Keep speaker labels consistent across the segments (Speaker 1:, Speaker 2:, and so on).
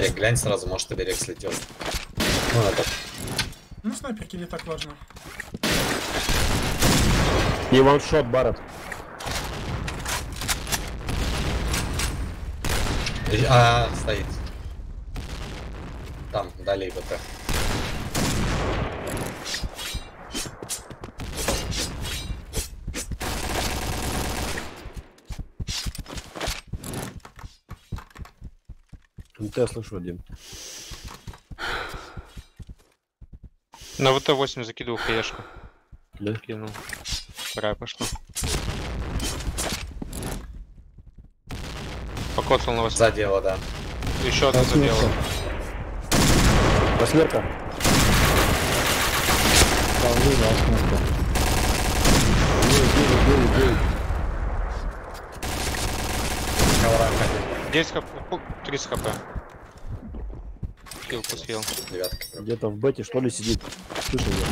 Speaker 1: Арик, глянь сразу, может оберег слетел. Ну, это...
Speaker 2: Ну, снайперки не так важно.
Speaker 3: Не ваншот, Барретт.
Speaker 1: А, стоит. Там, далее БТ.
Speaker 3: Ну, слышу один.
Speaker 4: На ВТ-8 закидывал хаешку.
Speaker 3: Да?
Speaker 4: Кинул. Вторая пошла. Покоцал на 8.
Speaker 1: Задело, да.
Speaker 4: Еще одна задела.
Speaker 3: Восьмерка.
Speaker 1: Ковра ходил.
Speaker 4: 10 хп, фу, 30 хп. Хилку съел.
Speaker 1: Девятка.
Speaker 3: Где-то в бете что ли сидит. Слышал я.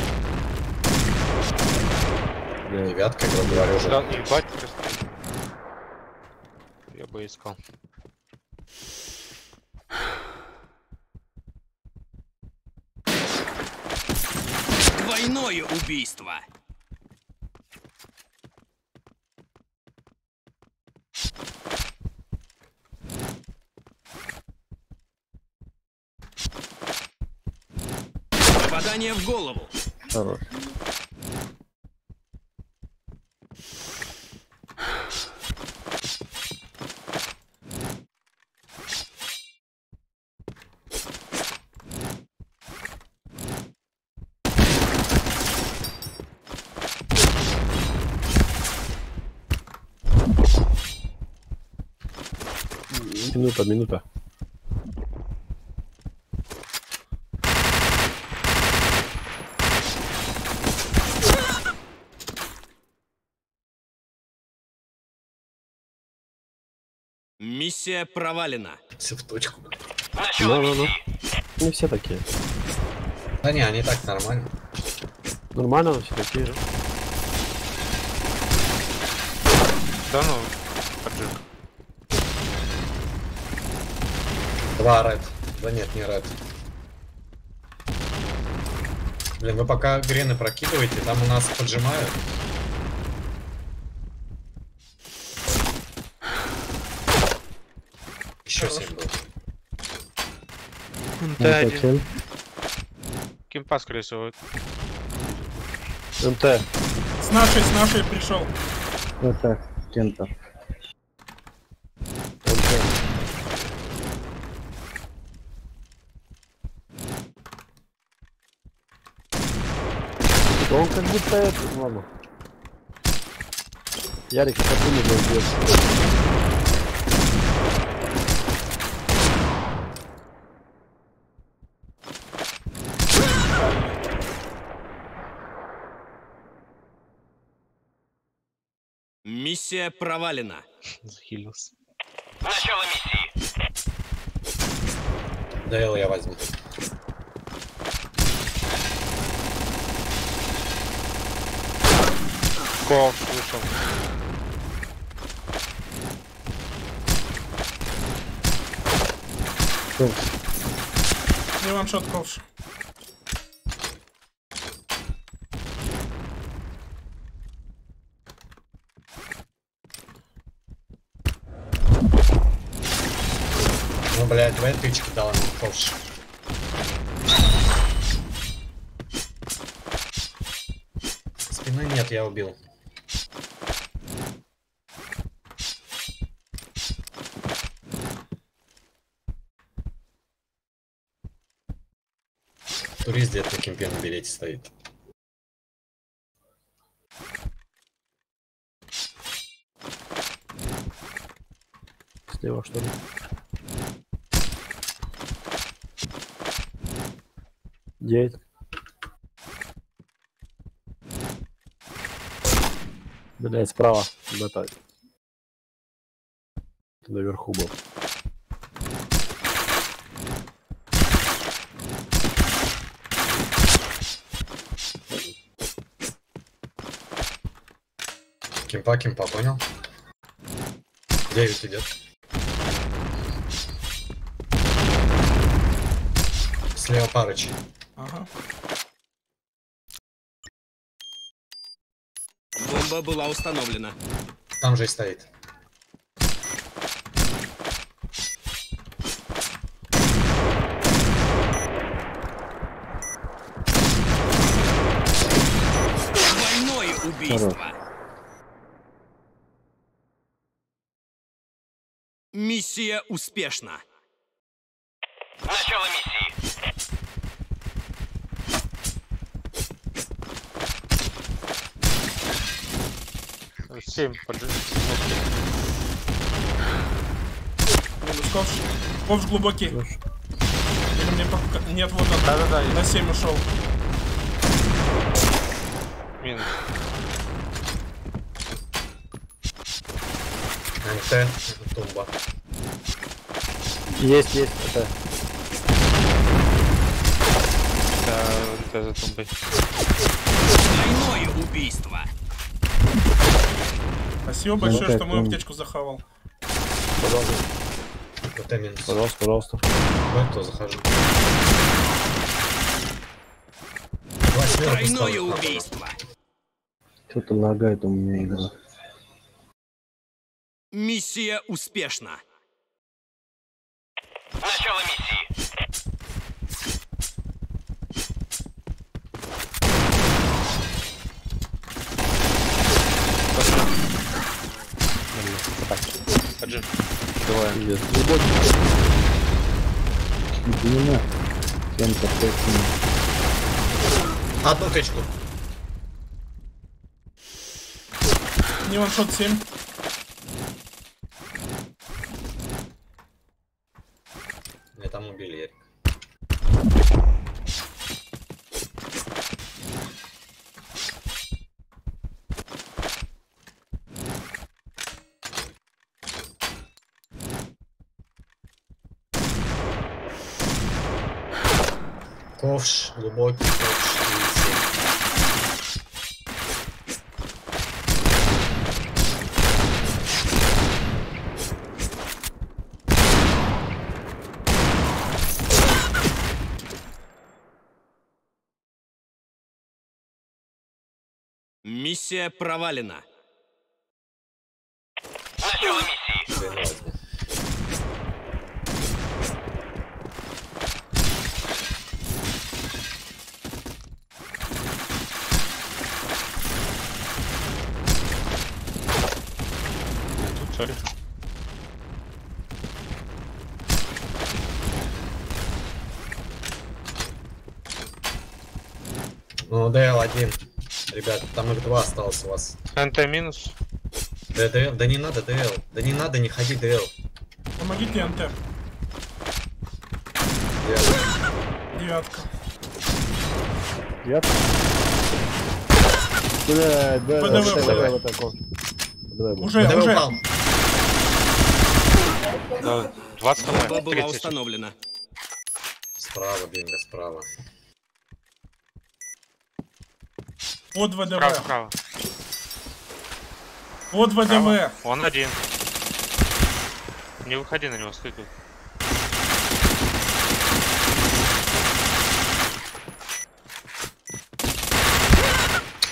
Speaker 1: Девятка, грубо говоря, уже.
Speaker 4: Да, ебать просто. Я бы искал.
Speaker 5: Двойное убийство. Попадание в голову.
Speaker 3: Хорош. Минута, минута.
Speaker 5: Миссия провалена.
Speaker 1: Все в точку.
Speaker 3: Ну, ну, ну. Не все такие.
Speaker 1: Да не, они так нормально.
Speaker 3: Нормально, но все такие. да?
Speaker 4: Да ну, поджиг.
Speaker 1: Два ред. Да нет, не ред. Блин, вы пока грены прокидываете, там у нас поджимают. Еще семь был.
Speaker 4: МТ-1. Кимпа, скорее всего.
Speaker 3: МТ.
Speaker 2: С нашей, с нашей пришел.
Speaker 6: Вот так, кентов.
Speaker 3: Да он как будто это, ладно. Ярик, что не был
Speaker 5: Миссия провалена.
Speaker 4: Захилился.
Speaker 5: Начало миссии.
Speaker 1: ДЛ я возьму.
Speaker 4: Ковш вышел.
Speaker 2: Не ваншот ковш.
Speaker 1: Ну, блядь, давай тычки дал ему ковш. Спины нет, я убил. Турист где-то на кемпе билете стоит.
Speaker 3: Слева, что ли? Девять. Блять, справа. Бета. Наверху был.
Speaker 1: Кемпа, кемпа, понял? 9 идет. Слева Парыч.
Speaker 2: Ага.
Speaker 5: Бомба была установлена.
Speaker 1: Там же и стоит.
Speaker 5: Двойное убийство. Миссия успешна.
Speaker 4: 7
Speaker 2: поджиг. Ковш. Ковш глубокий. Ковш. Или мне пока... Нет, вот он.
Speaker 4: Да-да-да.
Speaker 2: На 7 ушел.
Speaker 4: Минус.
Speaker 1: Это тумба.
Speaker 3: Есть, есть, это.
Speaker 4: Да, это за тумбой.
Speaker 5: Двойное убийство.
Speaker 2: Спасибо большое,
Speaker 6: так,
Speaker 2: что мою
Speaker 6: ну.
Speaker 2: аптечку захавал.
Speaker 3: Пожалуйста, пожалуйста, пожалуйста.
Speaker 1: Вот то захожу.
Speaker 5: Тройное убийство.
Speaker 6: Что-то лагает у меня игра.
Speaker 5: Миссия успешна. Начало миссии.
Speaker 4: Поджи.
Speaker 3: Давай. Есть.
Speaker 6: Длина. Центр, точно.
Speaker 1: Одну тычку.
Speaker 2: Не ваншот 7.
Speaker 1: Меня там убили, Ярик. Ковш, глубокий ковш.
Speaker 5: Миссия провалена. Начало миссии.
Speaker 4: Sorry.
Speaker 1: Ну, ДЛ один. Ребят, там их два осталось у вас.
Speaker 4: НТ минус.
Speaker 1: Да, ДЛ, да не надо ДЛ. Да не надо, не ходи ДЛ.
Speaker 2: Помогите НТ.
Speaker 1: ДЛ.
Speaker 2: Девятка.
Speaker 3: Я? Блядь, да,
Speaker 2: ПДВ,
Speaker 3: да,
Speaker 2: ПДВ. Уже, уже.
Speaker 4: Да, 20
Speaker 5: Бомба
Speaker 4: хп.
Speaker 5: была
Speaker 4: 30.
Speaker 5: установлена.
Speaker 1: Справа, Бинго, справа.
Speaker 2: Под ВДВ.
Speaker 4: справа.
Speaker 2: Под
Speaker 4: Справа.
Speaker 2: ВДВ.
Speaker 4: Он один. Не выходи на него, стой тут.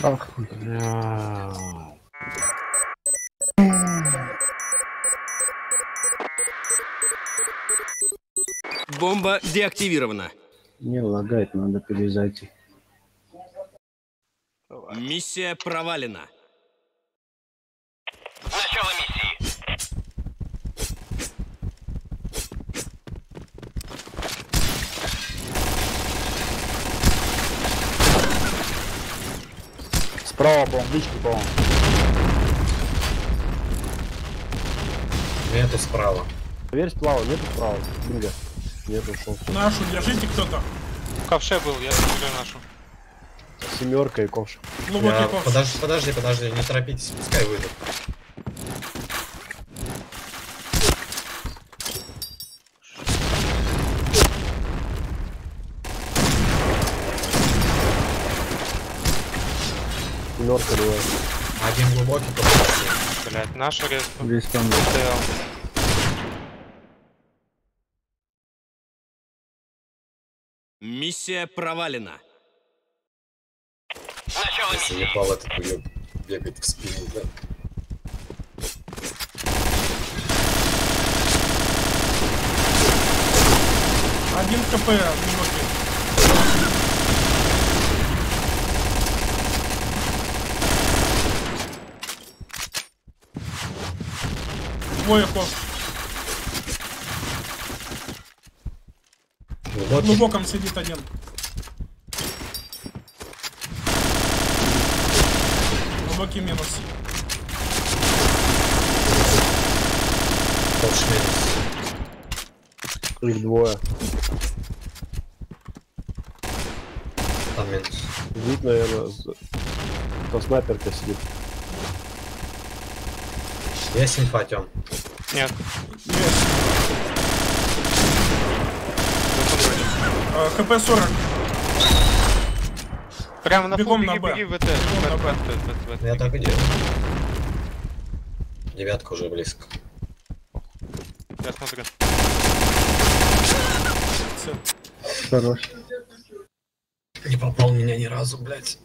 Speaker 6: Ах,
Speaker 3: Бля.
Speaker 5: Бомба деактивирована.
Speaker 6: не лагает, надо перезайти.
Speaker 5: Миссия провалена. Начало миссии.
Speaker 3: Справа, по-моему, лички, по-моему.
Speaker 1: Нету справа.
Speaker 3: Проверь справа, нету справа. Бинго. Нету, ушел.
Speaker 2: Нашу держите кто-то.
Speaker 4: В ковше был, я смотрю нашу.
Speaker 3: Семерка и ковш.
Speaker 2: Глубокий
Speaker 1: Я-
Speaker 2: ковш.
Speaker 1: Подожди, подожди, подожди, не торопитесь, пускай выйдут.
Speaker 3: Семерка, давай.
Speaker 1: Один глубокий, просто
Speaker 4: Блять, наша резко.
Speaker 6: Здесь там
Speaker 4: ТЛ.「
Speaker 5: Миссия провалена. Начало
Speaker 1: Я заебал этот уеб бегать в спину, да.
Speaker 2: Один КП глубокий. Двое ход. В
Speaker 1: Глубокий.
Speaker 2: глубоком сидит один. Глубокий минус.
Speaker 1: Ковш минус.
Speaker 3: Их двое.
Speaker 1: Там минус.
Speaker 3: Вид, наверное, с- там снайперка сидит.
Speaker 1: Есть инфа, Тём?
Speaker 4: Нет.
Speaker 2: Есть. А, ХП 40.
Speaker 4: Прямо на
Speaker 2: Бегом
Speaker 4: фул,
Speaker 2: на
Speaker 4: беги,
Speaker 2: Б.
Speaker 4: беги в ВТ.
Speaker 2: Бегом на Б.
Speaker 1: Я так и делаю. Девятка уже близко.
Speaker 4: Я смотрю.
Speaker 6: Хорош.
Speaker 1: Не попал меня ни разу, блядь.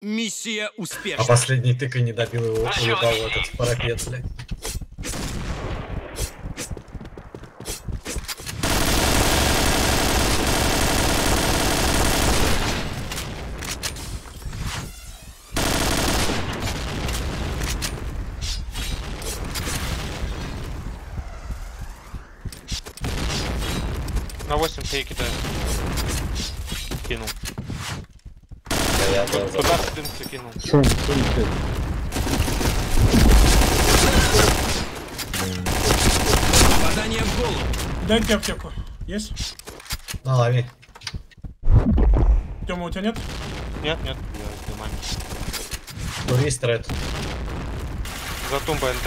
Speaker 5: Миссия
Speaker 1: А
Speaker 5: успешна.
Speaker 1: последний тык и не добил его, уебал в этот парапет, блядь.
Speaker 4: На 8 я кидаю. Кинул.
Speaker 1: Да я был за-
Speaker 4: Туда с
Speaker 6: шум.
Speaker 5: Попадание в голову.
Speaker 2: Дайте аптеку. Есть?
Speaker 1: На лови.
Speaker 2: Тёма, у тебя нет?
Speaker 4: Нет, нет, я нормально.
Speaker 1: Турист ред.
Speaker 4: За тумбой НТ.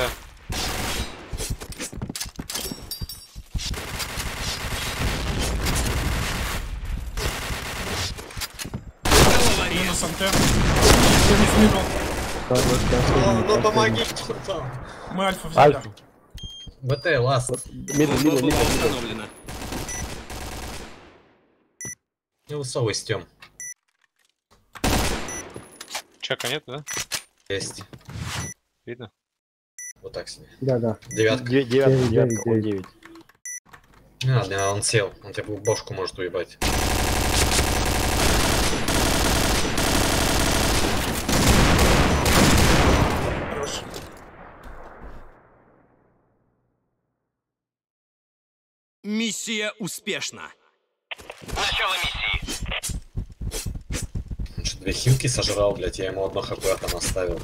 Speaker 2: Минус НТ.
Speaker 1: Ну
Speaker 6: последний.
Speaker 1: кто там?
Speaker 2: Мы альфа взяли.
Speaker 3: Альфа.
Speaker 1: БТ,
Speaker 5: last.
Speaker 3: Middle, middle.
Speaker 5: установлена.
Speaker 1: Не высовывайся, Тём.
Speaker 4: Чека нет, да?
Speaker 1: Есть.
Speaker 4: Видно?
Speaker 1: Вот так себе.
Speaker 6: Да, да.
Speaker 1: Девятка.
Speaker 3: Де- Девятка,
Speaker 6: Девять,
Speaker 3: девятка,
Speaker 6: девять,
Speaker 3: девять.
Speaker 1: Не надо, он сел. Он тебе в бошку может уебать.
Speaker 5: Миссия успешна. Начало миссии.
Speaker 1: Он что, две хилки сожрал, блядь, я ему одно хп там оставил.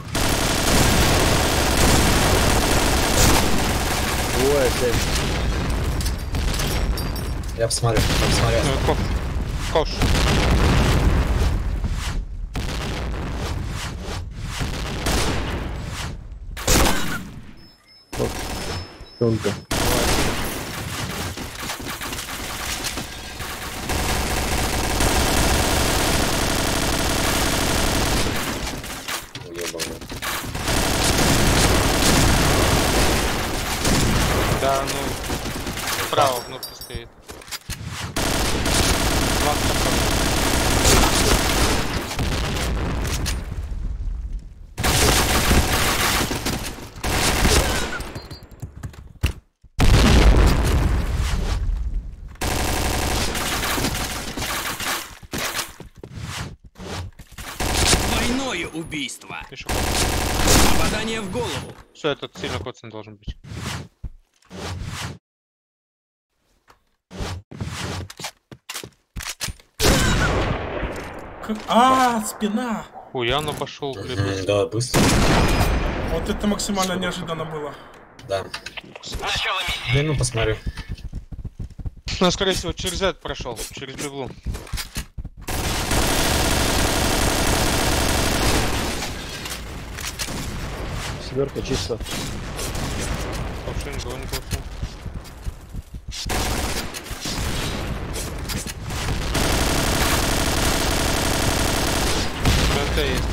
Speaker 3: Двое, семь.
Speaker 1: Я посмотрю, я посмотрю.
Speaker 4: Э, Ковш. Ковш.
Speaker 6: Тонко.
Speaker 1: Уебал.
Speaker 4: Да, ну. Справа внутри стоит. 20
Speaker 5: Двойное
Speaker 4: Пишу.
Speaker 5: Попадание в голову.
Speaker 4: Все, этот сильно коцан должен быть.
Speaker 2: К- А, спина.
Speaker 4: Хуяно пошел, блин.
Speaker 1: Да, быстро.
Speaker 2: Вот это максимально неожиданно было.
Speaker 1: Да.
Speaker 5: Начало миссии.
Speaker 1: Блин, ну посмотрю.
Speaker 4: Ну, скорее всего, через этот прошел, через беглу.
Speaker 3: Семерка чисто.
Speaker 4: Ковшин, был не ковшин. НТ есть.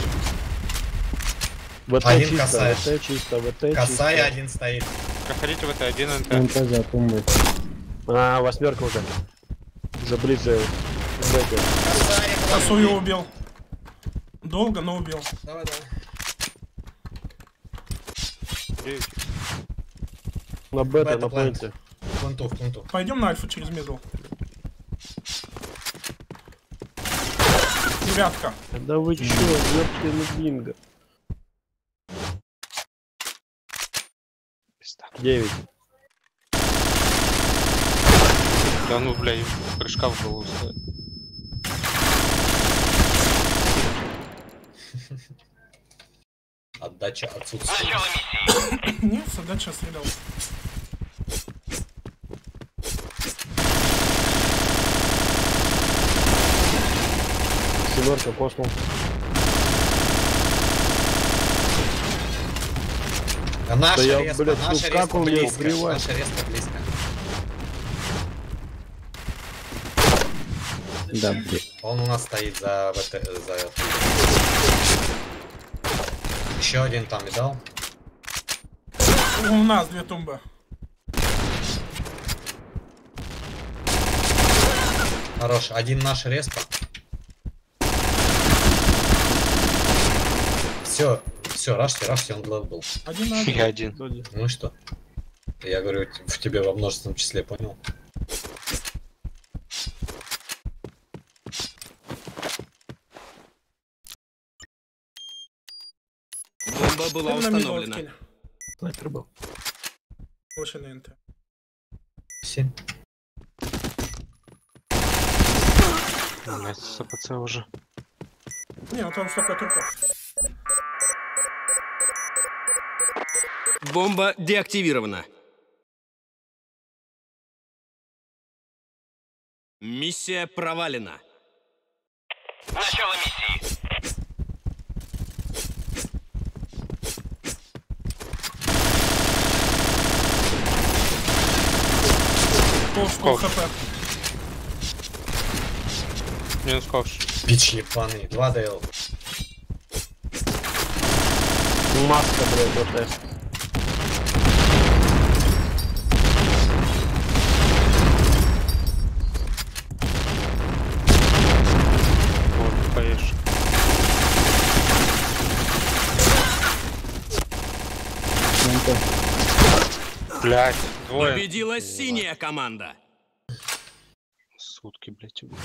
Speaker 3: ВТ
Speaker 1: Один
Speaker 3: чисто,
Speaker 1: косая.
Speaker 3: ВТ чисто, ВТ чисто.
Speaker 1: один стоит.
Speaker 4: Проходите в это один НТ.
Speaker 6: НТ за тумбой.
Speaker 3: А, восьмерка уже. Уже ближе.
Speaker 2: Косую убил. Долго, но убил.
Speaker 1: Давай, давай.
Speaker 3: На бета,
Speaker 1: Бета
Speaker 3: на
Speaker 1: плент.
Speaker 3: поинте.
Speaker 1: В пленту, в пленту.
Speaker 2: Пойдем на альфа через мидл. Девятка.
Speaker 3: Да вы чё, ёптины бинго. Девять.
Speaker 4: Да ну, бля, им прыжка в голову стоит.
Speaker 1: Отдача отсутствует.
Speaker 5: Начало миссии.
Speaker 2: Нет, задача стрелял.
Speaker 3: Семерка, космос.
Speaker 1: А наша
Speaker 3: Да я,
Speaker 1: респа,
Speaker 3: блядь,
Speaker 1: наша
Speaker 3: как он меня
Speaker 1: близко.
Speaker 3: убивает?
Speaker 1: Наша респа близко.
Speaker 6: Да, блин.
Speaker 1: Он у нас стоит за... ВТ за... Еще один там и дал.
Speaker 2: У нас две тумбы.
Speaker 1: Хорош. Один наш респа. Все, все, рашьте, рашьте, он глав был.
Speaker 2: Один на
Speaker 4: Я
Speaker 2: один.
Speaker 4: один.
Speaker 1: Ну и что? Я говорю, в тебе во множественном числе, понял?
Speaker 5: Бомба была установлена.
Speaker 6: Снайпер был.
Speaker 2: Больше на НТ.
Speaker 1: Семь.
Speaker 4: У меня СПЦ уже.
Speaker 2: Не, вот он столько трупов.
Speaker 5: Бомба деактивирована. Миссия провалена. Начало миссии.
Speaker 2: Пол пол
Speaker 4: Ковш.
Speaker 2: хп.
Speaker 4: Минус ковш.
Speaker 1: Бич ебаный. 2 ДЛ.
Speaker 3: Маска, блядь, вот тест.
Speaker 4: Блять, двое.
Speaker 5: Победила синяя команда.
Speaker 4: Сутки, блять, убил.